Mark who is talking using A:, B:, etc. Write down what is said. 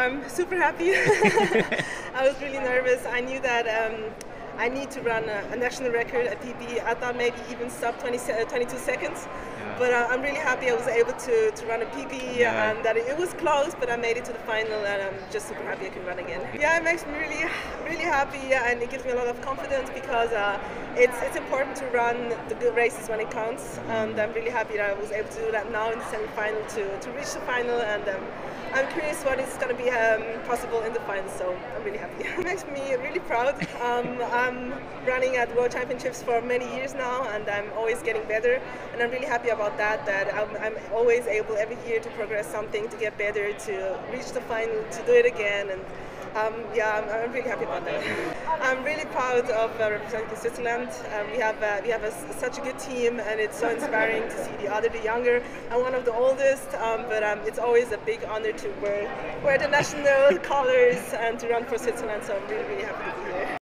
A: I'm super happy. I was really nervous. I knew that um, I need to run a, a, national record, a PB. I thought maybe even stop 20, uh, 22 seconds. Yeah. But uh, I'm really happy I was able to, to run a PB yeah. and that it, it, was close, but I made it to the final and I'm just super happy I can run again. Yeah, it makes me really, really happy and it gives me a lot of confidence because uh, it's, it's important to run the good races when it counts. And I'm really happy that I was able to do that now in the semi-final to, to reach the final and um, I'm curious what is going to be um, possible in the final, so I'm really happy. it makes me really proud. Um, I'm running at World Championships for many years now, and I'm always getting better, and I'm really happy about that. That I'm, I'm always able every year to progress something, to get better, to reach the final, to do it again, and um, yeah, I'm, I'm, really happy about that. I'm really proud of uh, representing Switzerland. Um, we have uh, we have a, such a good team, and it's so inspiring to see the other, the younger. I'm one of the oldest, um, but um, it's always a big honor to wear wear the national colors and to run for Switzerland. So I'm really really happy to be here.